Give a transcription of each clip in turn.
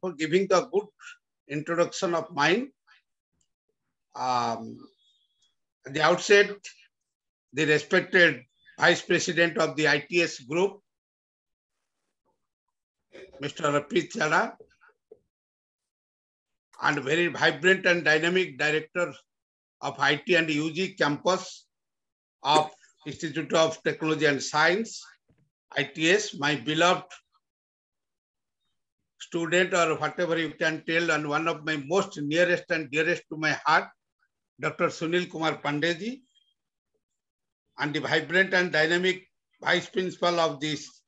for giving the good introduction of mine. Um, at the outset, the respected Vice President of the ITS Group, Mr. Rapit and very vibrant and dynamic Director of IT and UG Campus of Institute of Technology and Science, ITS, my beloved student or whatever you can tell, and one of my most nearest and dearest to my heart, Dr. Sunil Kumar Pandeyji, and the vibrant and dynamic Vice Principal of this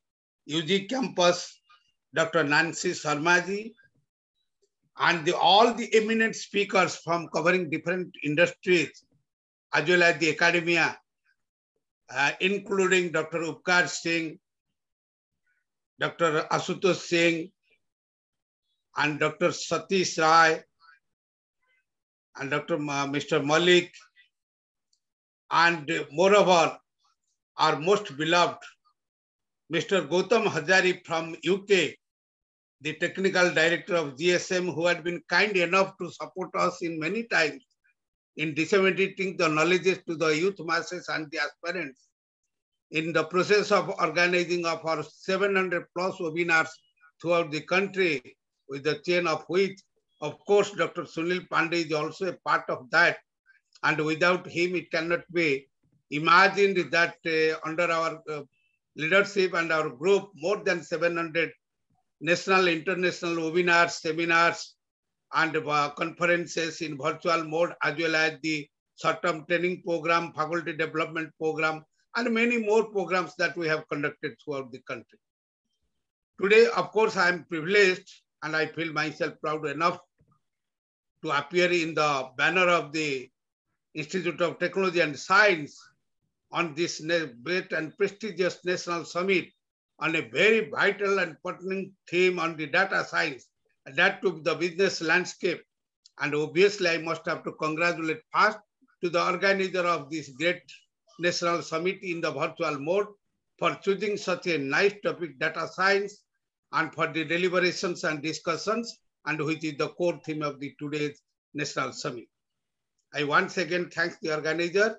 UG campus, Dr. Nancy Sharmaji, and the, all the eminent speakers from covering different industries, as well as the academia, uh, including Dr. Upkar Singh, Dr. Asutosh Singh, and Dr. Satish Rai, and Dr. Mr. Malik, and moreover, our most beloved, Mr. Gautam Hazari from UK, the technical director of GSM, who had been kind enough to support us in many times in disseminating the knowledge to the youth masses and the aspirants. In the process of organizing of our 700 plus webinars throughout the country, with the chain of which, of course, Dr. Sunil Pandey is also a part of that. And without him, it cannot be imagined that uh, under our uh, leadership and our group, more than 700 national, international webinars, seminars, and uh, conferences in virtual mode, as well as the short-term training program, faculty development program, and many more programs that we have conducted throughout the country. Today, of course, I am privileged and I feel myself proud enough to appear in the banner of the Institute of Technology and Science on this great and prestigious national summit on a very vital and pertinent theme on the data science, that to the business landscape. And obviously, I must have to congratulate first to the organizer of this great national summit in the virtual mode for choosing such a nice topic, data science, and for the deliberations and discussions, and which is the core theme of the today's national summit. I once again thank the organizer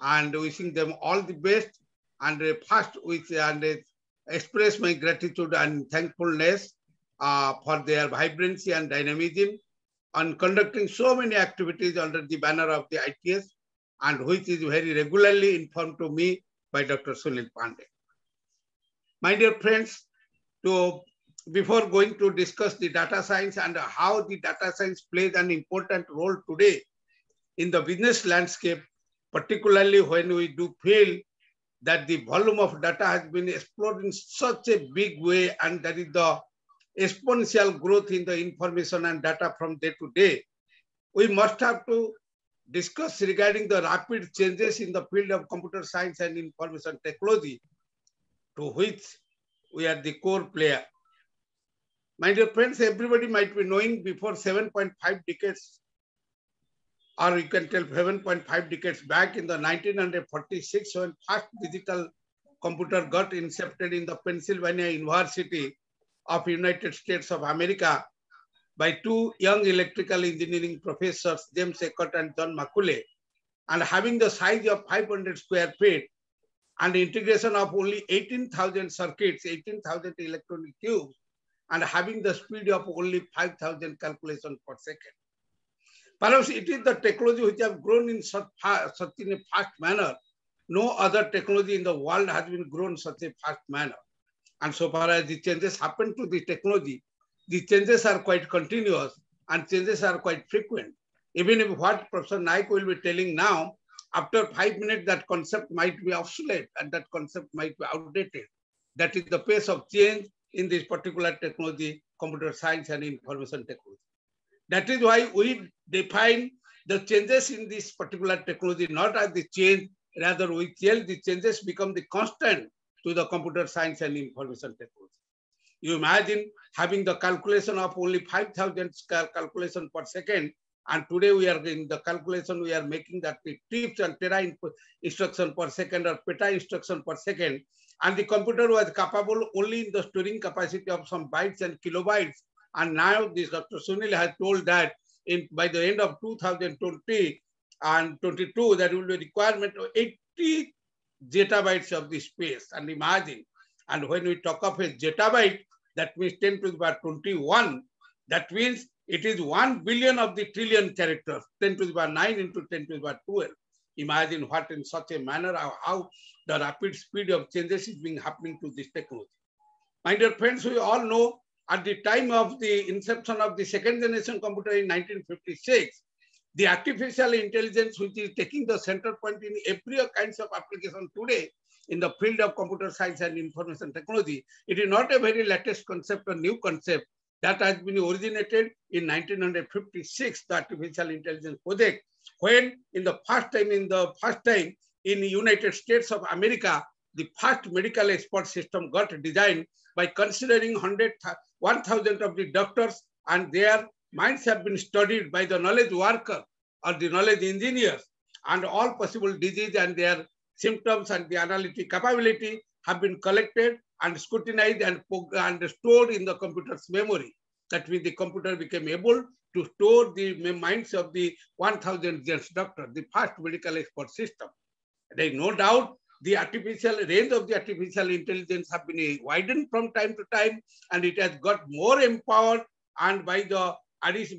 and wishing them all the best. And first, with and express my gratitude and thankfulness uh, for their vibrancy and dynamism on conducting so many activities under the banner of the ITS and which is very regularly informed to me by Dr. Sunil Pandey. My dear friends, to, before going to discuss the data science and how the data science plays an important role today in the business landscape, particularly when we do feel that the volume of data has been exploding such a big way and that is the exponential growth in the information and data from day to day, we must have to discuss regarding the rapid changes in the field of computer science and information technology, to which we are the core player. My dear friends, everybody might be knowing before 7.5 decades or you can tell 7.5 decades back in the 1946 when first digital computer got incepted in the Pennsylvania University of United States of America by two young electrical engineering professors, James Eckert and John Macaulay, and having the size of 500 square feet and integration of only 18,000 circuits, 18,000 electronic tubes, and having the speed of only 5,000 calculations per second. Perhaps it is the technology which have grown in such, such in a fast manner. No other technology in the world has been grown such a fast manner. And so far as the changes happen to the technology, the changes are quite continuous and changes are quite frequent. Even if what Professor Naik will be telling now, after five minutes, that concept might be obsolete and that concept might be outdated. That is the pace of change in this particular technology, computer science and information technology. That is why we define the changes in this particular technology not as the change, rather we tell the changes become the constant to the computer science and information technology. You imagine having the calculation of only 5,000 calculation per second, and today we are in the calculation, we are making that trips and tera instruction per second or peta instruction per second, and the computer was capable only in the storing capacity of some bytes and kilobytes, And now this Dr. Sunil has told that in by the end of 2020 and 22, there will be a requirement of 80 zettabytes of the space. And imagine, and when we talk of a zettabyte, that means 10 to the power 21. That means it is 1 billion of the trillion characters, 10 to the power 9 into 10 to the power 12. Imagine what in such a manner, how, the rapid speed of changes is being happening to this technology. My dear friends, we all know at the time of the inception of the second generation computer in 1956, the artificial intelligence, which is taking the center point in every kinds of application today in the field of computer science and information technology, it is not a very latest concept or new concept that has been originated in 1956, the artificial intelligence project, when in the first time, in the first time in United States of America, the first medical expert system got designed by considering 100, 1,000 of the doctors and their minds have been studied by the knowledge worker or the knowledge engineers and all possible disease and their symptoms and the analytic capability have been collected and scrutinized and, and stored in the computer's memory. That means the computer became able to store the minds of the 1000 James doctor, the first medical expert system. There is no doubt the artificial range of the artificial intelligence have been widened from time to time and it has got more empowered and by the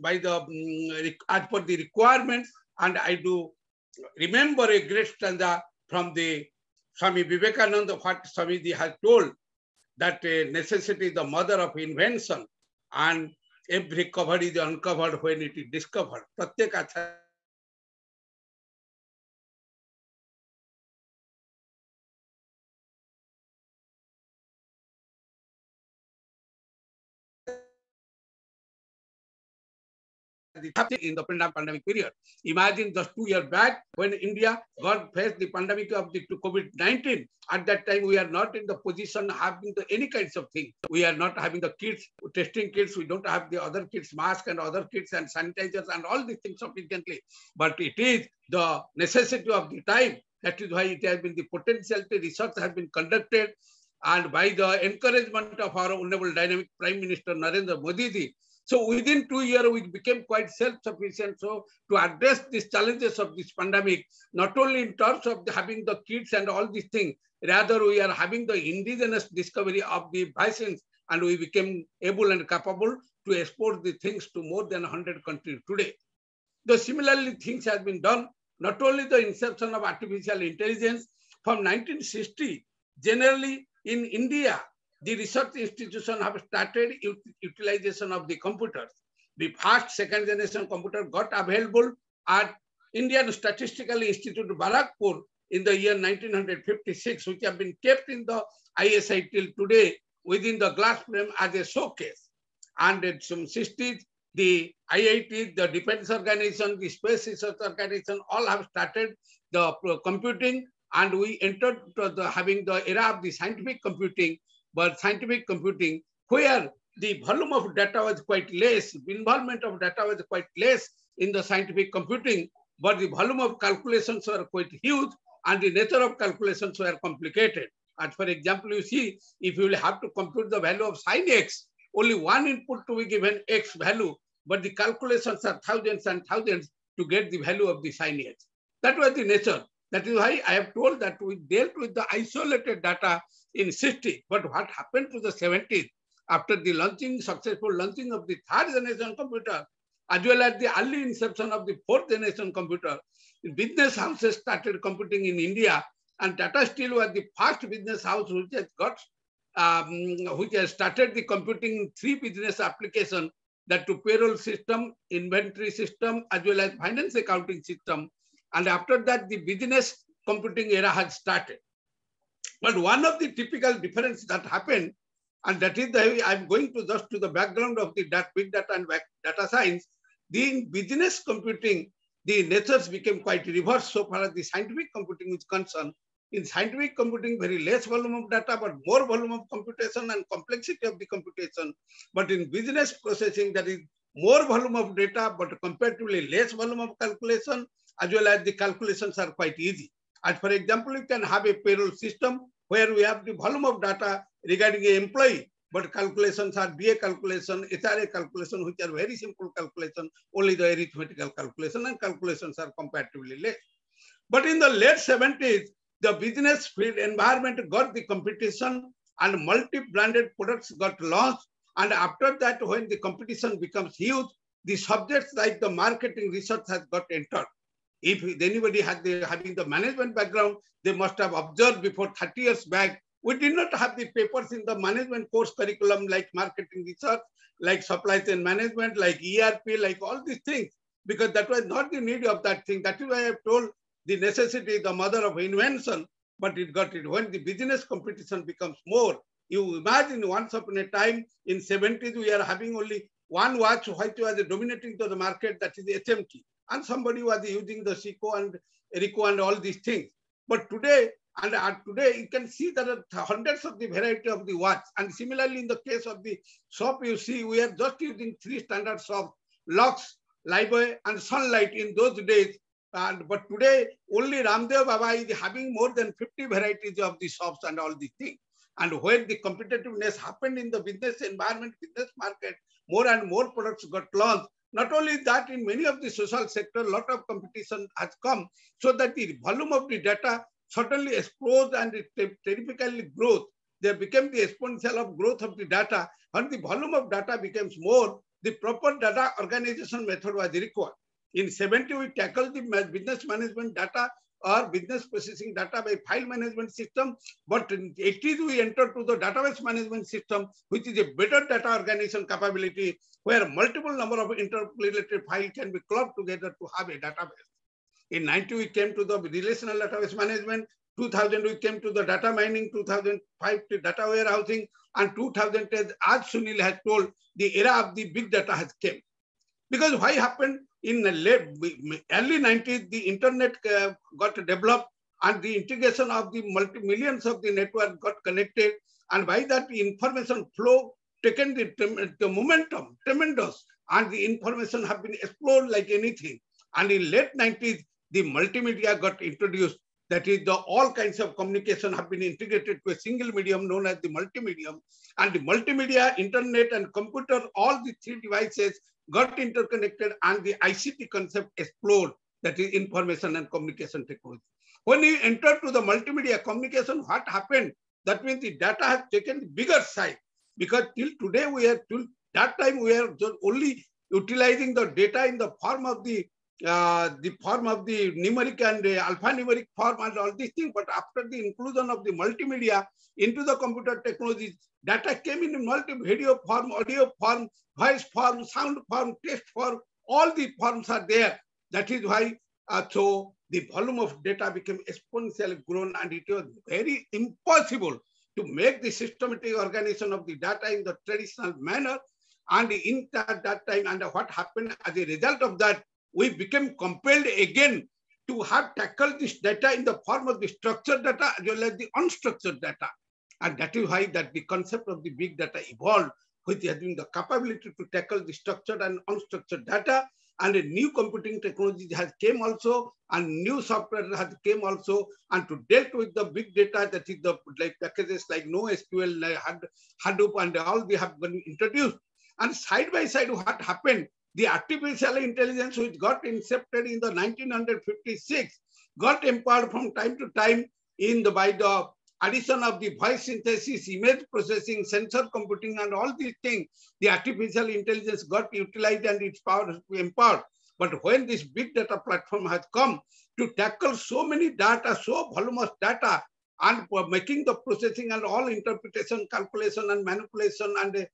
by the um, as per the requirements and I do remember a great stanza from the Swami Vivekananda what Swamiji has told that uh, necessity is the mother of invention and every cover is uncovered when it is discovered. that is in the pandemic period. Imagine just two years back when India got faced the pandemic of the COVID-19. At that time, we are not in the position having the, any kinds of thing. We are not having the kits, testing kits. We don't have the other kits, mask and other kits and sanitizers and all these things sufficiently. But it is the necessity of the time. That is why it has been the potential research has been conducted and by the encouragement of our Honorable Dynamic Prime Minister Narendra Modi so within two years, we became quite self-sufficient. So to address these challenges of this pandemic, not only in terms of the, having the kits and all these things, rather we are having the indigenous discovery of the vaccines and we became able and capable to export the things to more than 100 countries today. The similarly things have been done, not only the inception of artificial intelligence from 1960, generally in India, the research institution have started utilization of the computers. The first second generation computer got available at Indian Statistical Institute Barakpur in the year 1956, which have been kept in the ISI till today within the glass frame as a showcase. And in some 60s, the IIT, the defense organization, the space research organization, all have started the computing and we entered the, having the era of the scientific computing but scientific computing, where the volume of data was quite less, involvement of data was quite less in the scientific computing, but the volume of calculations were quite huge and the nature of calculations were complicated. And for example, you see, if you will have to compute the value of sine x, only one input to be given x value, but the calculations are thousands and thousands to get the value of the sine x. That was the nature. That is why I have told that we dealt with the isolated data in 60. But what happened to the 70s after the launching, successful launching of the third generation computer, as well as the early inception of the fourth generation computer, business houses started computing in India, and Tata Steel was the first business house which has got, um, which has started the computing three business application that to payroll system, inventory system, as well as finance accounting system. And after that, the business computing era has started. But one of the typical difference that happened, and that is the I'm going to just to the background of the big data and data science, the in business computing, the natures became quite reversed so far as the scientific computing is concerned. In scientific computing, very less volume of data, but more volume of computation and complexity of the computation. But in business processing, there is more volume of data, but comparatively less volume of calculation, as well as the calculations are quite easy. As for example, you can have a payroll system where we have the volume of data regarding an employee, but calculations are DA calculation, HRA calculation, which are very simple calculation, only the arithmetical calculation and calculations are comparatively less. But in the late 70s, the business field environment got the competition and multi-branded products got launched. And after that, when the competition becomes huge, the subjects like the marketing research has got entered. If anybody had the, having the management background, they must have observed before 30 years back, we did not have the papers in the management course curriculum like marketing research, like supply chain management, like ERP, like all these things, because that was not the need of that thing. That is why I have told the necessity the mother of invention, but it got it. When the business competition becomes more, you imagine once upon a time in 70s, we are having only one watch which was dominating to the market, that is the HMT. And somebody was using the Seiko and Ricoh and all these things. But today, and today you can see there are hundreds of the variety of the watch. And similarly, in the case of the shop, you see we are just using three standards of Lux, Lifebuoy, and Sunlight in those days. And, but today, only Ramdev Baba is having more than 50 varieties of the shops and all these things. And when the competitiveness happened in the business environment, business market, more and more products got launched. Not only that, in many of the social sector, a lot of competition has come so that the volume of the data suddenly explodes and it terrifically grows. There became the exponential of growth of the data and the volume of data becomes more, the proper data organization method was required. In 70, we tackled the business management data or business processing data by file management system. But in 80s, we entered to the database management system, which is a better data organization capability where multiple number of interrelated files can be clubbed together to have a database. In 90, we came to the relational database management. 2000, we came to the data mining. 2005 to data warehousing. And 2010, as Sunil has told, the era of the big data has came. Because why happened? in the late, early 90s, the internet uh, got developed and the integration of the multi millions of the network got connected. And by that, information flow taken the, the momentum, tremendous, and the information have been explored like anything. And in late 90s, the multimedia got introduced. That is, the all kinds of communication have been integrated to a single medium known as the multimedia. And the multimedia, internet, and computer, all the three devices got interconnected and the ICT concept explored, that is information and communication technology. When you enter to the multimedia communication, what happened? That means the data has taken bigger side because till today we are, till that time we are only utilizing the data in the form of the uh, the form of the numeric and the alphanumeric form and all these things. But after the inclusion of the multimedia into the computer technologies, data came in multi-video form, audio form, voice form, sound form, text form, all the forms are there. That is why, uh, so the volume of data became exponentially grown and it was very impossible to make the systematic organization of the data in the traditional manner. And in that, that time, and what happened as a result of that, we became compelled again to have tackled this data in the form of the structured data as well as the unstructured data. And that is why that the concept of the big data evolved, which has been the capability to tackle the structured and unstructured data. And a new computing technology has came also, and new software has came also, and to deal with the big data that is the like packages like NoSQL, Hadoop, and all they have been introduced. And side by side, what happened? The artificial intelligence, which got incepted in the 1956, got empowered from time to time in the by the addition of the voice synthesis, image processing, sensor computing, and all these things, the artificial intelligence got utilized and its power has been empowered. But when this big data platform has come to tackle so many data, so voluminous data, and making the processing and all interpretation, calculation, and manipulation and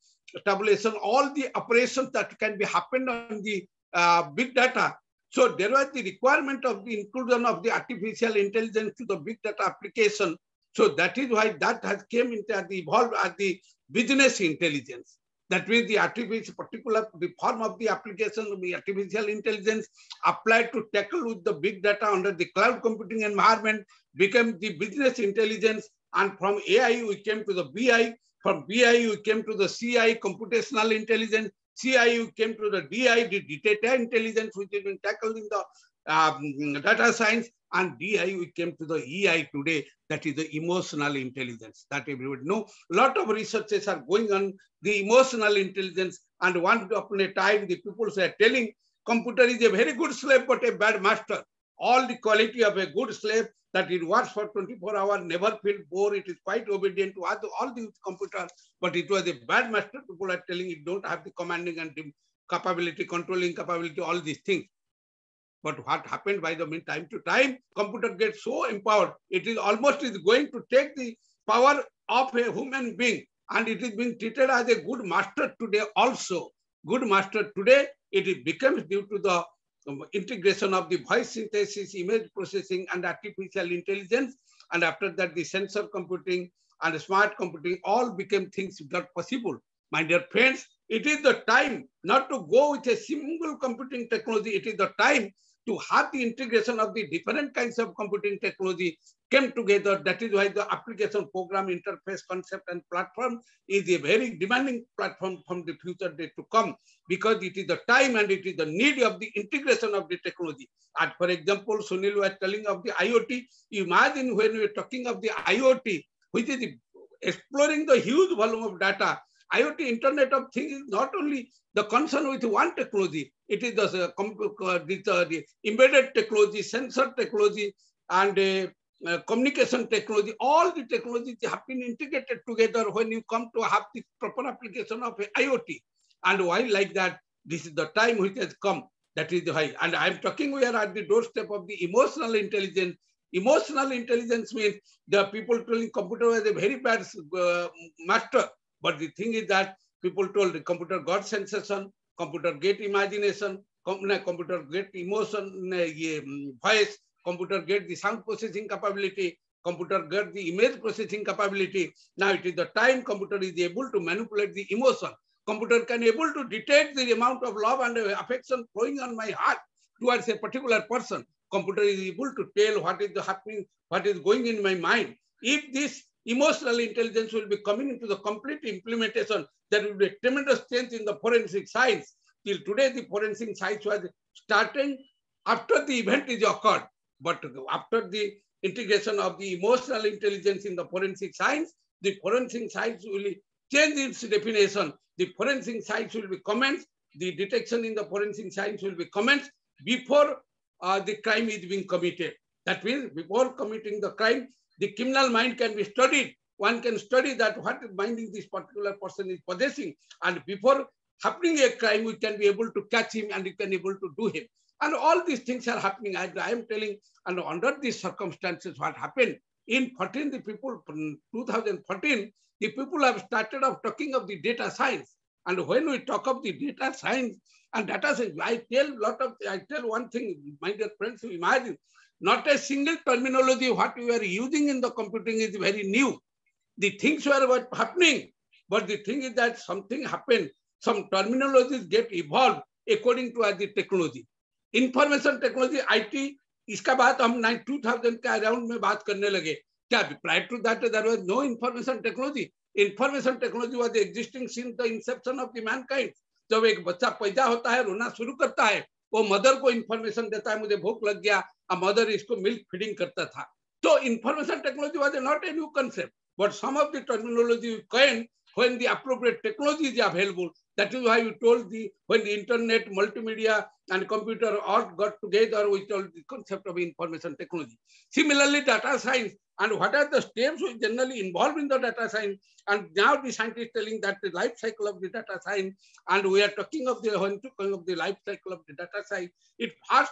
tabulation, all the operations that can be happened on the uh, big data. So there was the requirement of the inclusion of the artificial intelligence to the big data application. So that is why that has came into the evolved as the business intelligence. That means the artificial particular the form of the application of the artificial intelligence applied to tackle with the big data under the cloud computing environment became the business intelligence. And from AI, we came to the BI. From BI, we came to the CI, computational intelligence. CI, we came to the DI, the data intelligence, which has been tackled in the um, data science, and DI, we came to the EI today, that is the emotional intelligence that everybody know. A lot of researches are going on the emotional intelligence, and one upon a time, the people are telling computer is a very good slave, but a bad master. All the quality of a good slave that it works for 24 hours, never feel bored, it is quite obedient to all the computer, but it was a bad master. People are telling it don't have the commanding and capability, controlling capability, all these things. But what happened by the mean time to time, computer gets so empowered, it is almost is going to take the power of a human being and it is being treated as a good master today also. Good master today, it becomes due to the um, integration of the voice synthesis, image processing, and artificial intelligence. And after that, the sensor computing and smart computing all became things that possible. My dear friends, it is the time not to go with a single computing technology. It is the time to have the integration of the different kinds of computing technology came together. That is why the application program interface concept and platform is a very demanding platform from the future day to come because it is the time and it is the need of the integration of the technology. And for example, Sunil was telling of the IoT. Imagine when we are talking of the IoT, which is exploring the huge volume of data, IoT, Internet of Things, is not only the concern with one technology, it is the, uh, the, uh, the embedded technology, sensor technology, and uh, uh, communication technology, all the technologies have been integrated together when you come to have the proper application of IoT. And why like that? This is the time which has come. That is why. And I'm talking we are at the doorstep of the emotional intelligence. Emotional intelligence means the people telling computer was a very bad uh, master. But the thing is that people told the computer got sensation, computer get imagination, computer get emotion, uh, voice, computer get the sound processing capability, computer get the image processing capability. Now it is the time computer is able to manipulate the emotion. Computer can able to detect the amount of love and affection flowing on my heart towards a particular person. Computer is able to tell what is happening, what is going in my mind. If this emotional intelligence will be coming into the complete implementation. There will be a tremendous change in the forensic science. Till today, the forensic science was starting after the event is occurred. But after the integration of the emotional intelligence in the forensic science, the forensic science will change its definition. The forensic science will be commenced. The detection in the forensic science will be commenced before uh, the crime is being committed. That means before committing the crime, the criminal mind can be studied. One can study that what minding this particular person is possessing. And before happening a crime, we can be able to catch him and we can be able to do him. And all these things are happening. I, I am telling, and under these circumstances, what happened in 14, the people, 2014, the people have started of talking of the data science. And when we talk of the data science and data science, I tell lot of, I tell one thing, my dear friends, imagine not a single terminology what we are using in the computing is very new. The things were happening, but the thing is that something happened. Some terminologies get evolved according to the technology. IT इसका बात हम nine two thousand के around में बात करने लगे क्या prior to that there was no information technology information technology was existing since the inception of the mankind जब एक बच्चा पैदा होता है रोना शुरू करता है वो मदर को इंफॉर्मेशन देता है, मुझे भूख लग गया। और मदर इसको मिल्क फीडिंग करता था। तो information technology was not a new concept but some of the technology coined when the appropriate technology is available. That is why you told the when the internet, multimedia, and computer all got together, we told the concept of information technology. Similarly, data science and what are the steps we generally involved in the data science. And now the scientists telling that the life cycle of the data science, and we are talking of the when talking of the life cycle of the data science, it first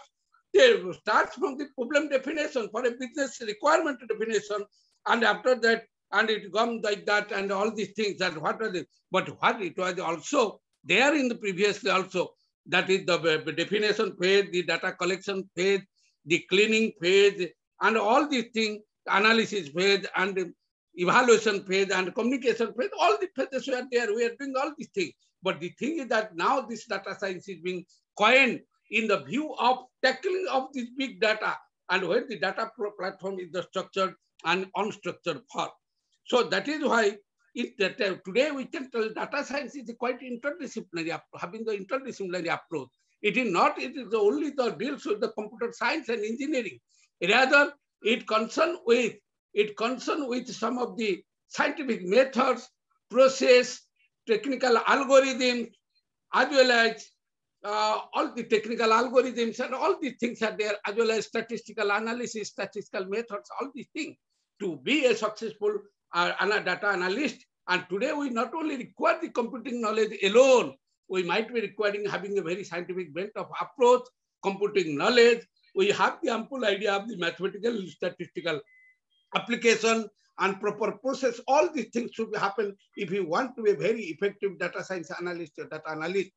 starts from the problem definition for a business requirement definition, and after that and it comes like that and all these things and what are they? But what it was also there in the previously also, that is uh, the definition phase, the data collection phase, the cleaning phase, and all these things, analysis phase and evaluation phase and communication phase, all the phases were there. We are doing all these things. But the thing is that now this data science is being coined in the view of tackling of this big data and where the data platform is the structured and unstructured part. So that is why it, that, uh, today we can tell data science is quite interdisciplinary, having the interdisciplinary approach. It is not, it is only the deals with the computer science and engineering. Rather, it concern with, it concern with some of the scientific methods, process, technical algorithms, as well as uh, all the technical algorithms and all these things are there, as well as statistical analysis, statistical methods, all these things to be a successful uh, data analyst. And today we not only require the computing knowledge alone, we might be requiring having a very scientific bent of approach, computing knowledge. We have the ample idea of the mathematical, statistical application and proper process. All these things should happen if you want to be a very effective data science analyst or data analyst.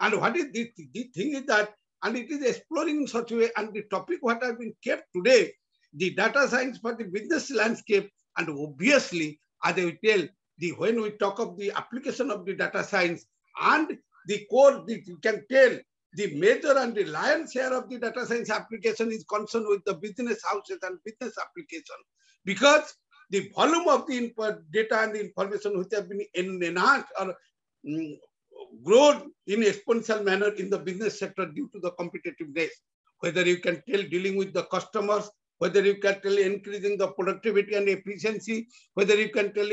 And what is the, the thing is that, and it is exploring in such a way, and the topic what has been kept today, the data science for the business landscape, and obviously, as I will tell, the when we talk of the application of the data science and the core, the, you can tell the major and the lion's share of the data science application is concerned with the business houses and business application because the volume of the data and the information which have been enhanced or um, grown in exponential manner in the business sector due to the competitiveness. Whether you can tell dealing with the customers, whether you can tell increasing the productivity and efficiency, whether you can tell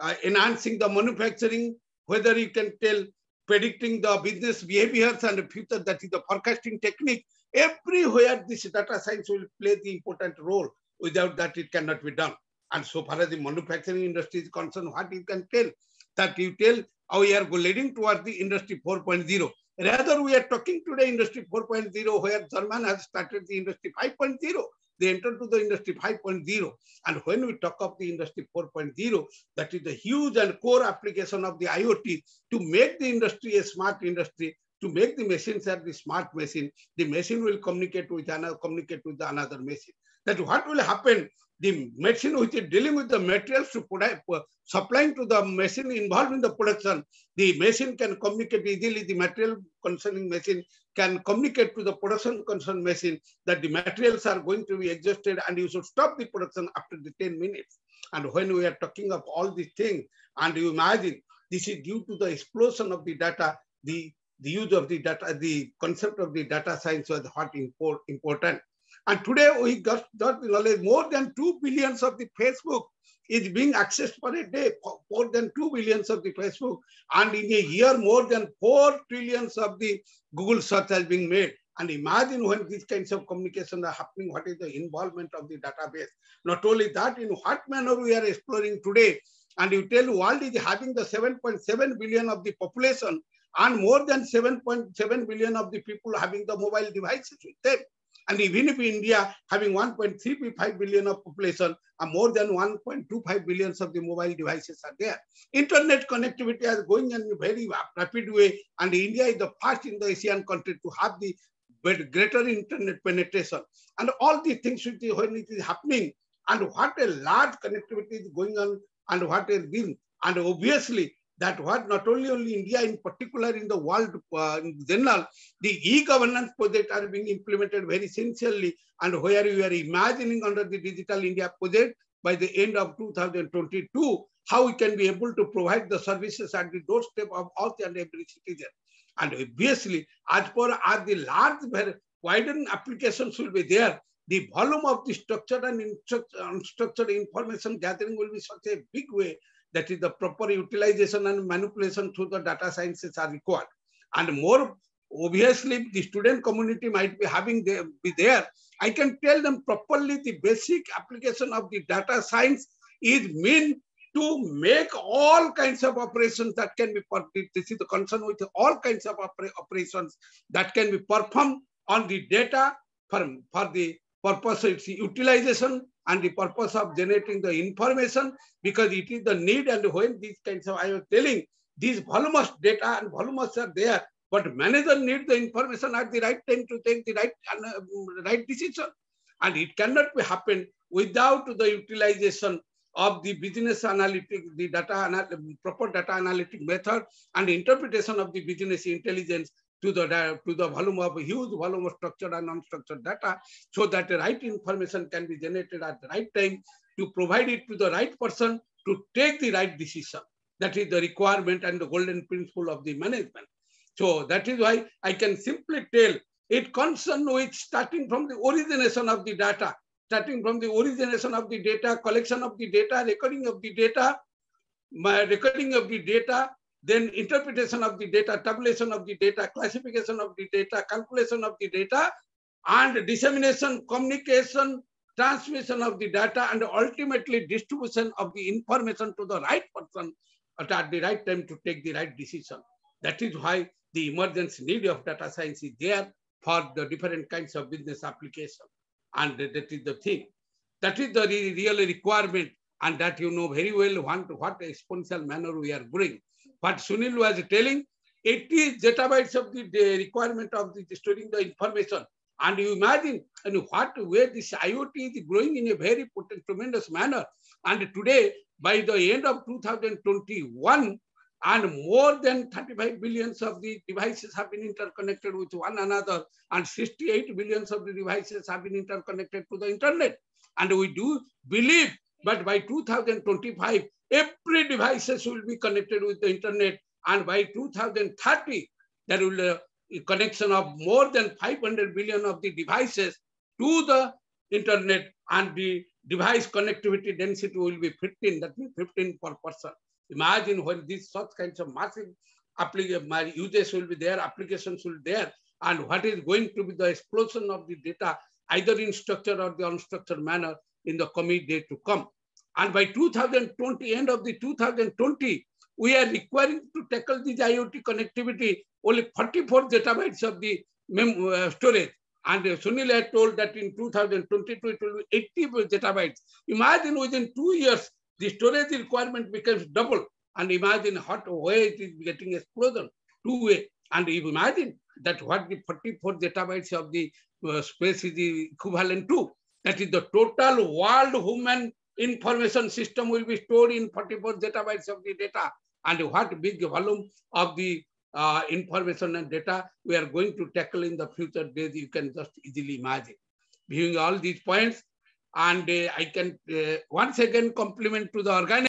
uh, enhancing the manufacturing, whether you can tell predicting the business behaviors and the future, that is the forecasting technique. Everywhere this data science will play the important role. Without that, it cannot be done. And so far as the manufacturing industry is concerned, what you can tell? That you tell how we are leading towards the industry 4.0. Rather, we are talking today industry 4.0, where German has started the industry 5.0. They entered to the industry 5.0. And when we talk of the industry 4.0, that is the huge and core application of the IoT to make the industry a smart industry, to make the machines are the smart machine, the machine will communicate with another, communicate with another machine. That what will happen the machine which is dealing with the materials to put, uh, supplying to the machine involved in the production, the machine can communicate easily, the material concerning machine can communicate to the production concerned machine that the materials are going to be exhausted and you should stop the production after the 10 minutes. And when we are talking of all these things, and you imagine this is due to the explosion of the data, the, the use of the data, the concept of the data science was what important. And today we got, more than 2 billions of the Facebook is being accessed per a day, more than 2 billions of the Facebook. And in a year, more than 4 trillions of the Google search has been made. And imagine when these kinds of communication are happening, what is the involvement of the database? Not only that, in what manner we are exploring today, and you tell world is having the 7.7 billion of the population and more than 7.7 billion of the people having the mobile devices with them. And even if India having 1.35 billion of population, and uh, more than 1.25 billions of the mobile devices are there. Internet connectivity is going in a very rapid way, and India is the first in the Asian country to have the greater internet penetration. And all these things when it is happening, and what a large connectivity is going on, and what has been. And obviously, that what not only only India in particular in the world uh, in general, the e-governance project are being implemented very sincerely and where we are imagining under the Digital India project by the end of 2022, how we can be able to provide the services at the doorstep of all and every citizen. And obviously, as per as the large widened applications will be there, the volume of the structured and unstructured information gathering will be such a big way that is the proper utilization and manipulation through the data sciences are required. And more obviously the student community might be having the, be there. I can tell them properly the basic application of the data science is meant to make all kinds of operations that can be performed. This is the concern with all kinds of oper operations that can be performed on the data for, for the purpose of its utilization and the purpose of generating the information because it is the need and when these kinds of, I was telling, these voluminous data and voluminous are there, but manager need the information at the right time to take the right, uh, right decision. And it cannot be happen without the utilization of the business analytic, the data, proper data analytic method and interpretation of the business intelligence to the, to the volume of huge volume of structured and unstructured data so that the right information can be generated at the right time to provide it to the right person to take the right decision. That is the requirement and the golden principle of the management. So that is why I can simply tell it concerns with starting from the origination of the data, starting from the origination of the data, collection of the data, recording of the data, my recording of the data, then interpretation of the data, tabulation of the data, classification of the data, calculation of the data, and dissemination, communication, transmission of the data, and ultimately distribution of the information to the right person at the right time to take the right decision. That is why the emergency need of data science is there for the different kinds of business application. And that is the thing. That is the real requirement and that you know very well what, what exponential manner we are growing. What Sunil was telling, 80 zettabytes of the requirement of the storing the information. And you imagine in what way this IoT is growing in a very potent, tremendous manner. And today, by the end of 2021, and more than 35 billions of the devices have been interconnected with one another and 68 billions of the devices have been interconnected to the internet. And we do believe that by 2025, every devices will be connected with the internet and by 2030, there will be uh, a connection of more than 500 billion of the devices to the internet and the device connectivity density will be 15, that means 15 per person. Imagine when these such kinds of massive application uses will be there, applications will be there, and what is going to be the explosion of the data, either in structured or the unstructured manner in the coming day to come. And by 2020, end of the 2020, we are requiring to tackle this IoT connectivity only 44 zettabytes of the uh, storage. And Sunil had told that in 2022, it will be 80 zettabytes. Imagine within two years, the storage requirement becomes double. And imagine what way it is getting explosion, two way. And imagine that what the 44 zettabytes of the uh, space is equivalent to. That is the total world human information system will be stored in 44 zettabytes of the data. And what big volume of the uh, information and data we are going to tackle in the future days, you can just easily imagine. Viewing all these points, and uh, I can uh, once again compliment to the organization